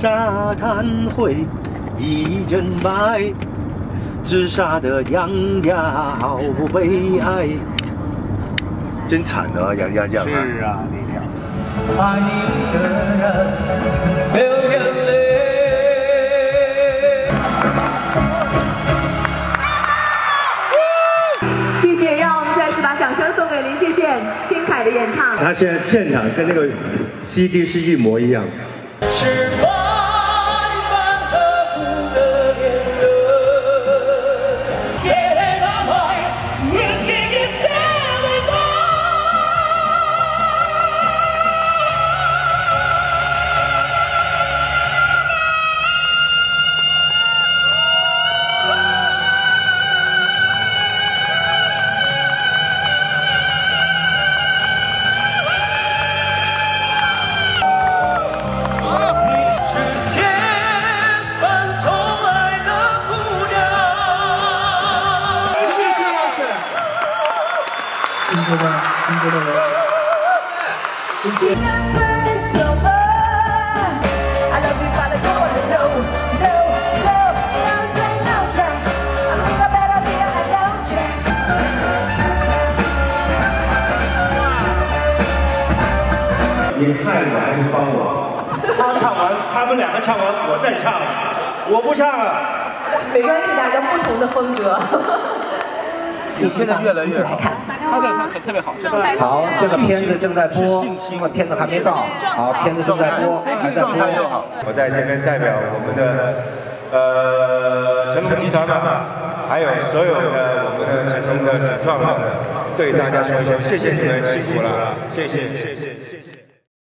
沙滩灰一阵白，自杀的杨家好悲哀。真惨啊，杨家将啊！是啊，那条。爱你的人流眼泪。谢谢，让我们再次把掌声送给林志炫精彩的演唱。他现在现场跟那个 CD 是一模一样。是你害我还是帮我？他唱完，他们两个唱完，我再唱，我不唱了。没关系，大家不同的风格。你现在越来越好，看，他这个很特别好。好，这个片子正在播，因为片子还没到。好，片子正在播，还在播。我在这边代表我们的呃成龙集团嘛，还有所有的我们的成龙的主创们，对大家说一声谢谢你们辛苦了，谢谢谢谢。